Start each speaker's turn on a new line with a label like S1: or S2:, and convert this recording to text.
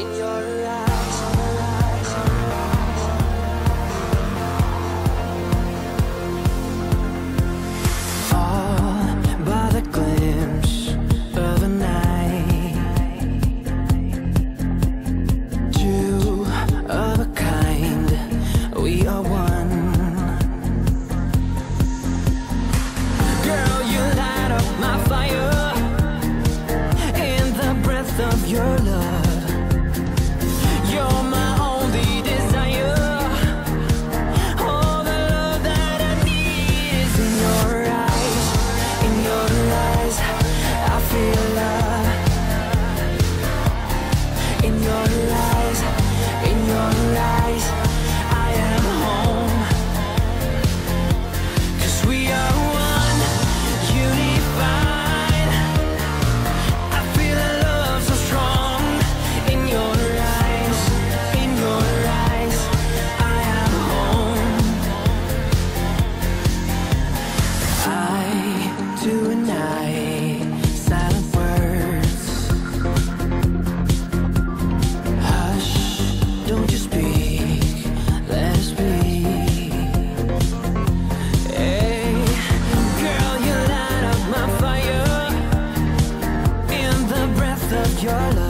S1: in your eyes.
S2: I your love.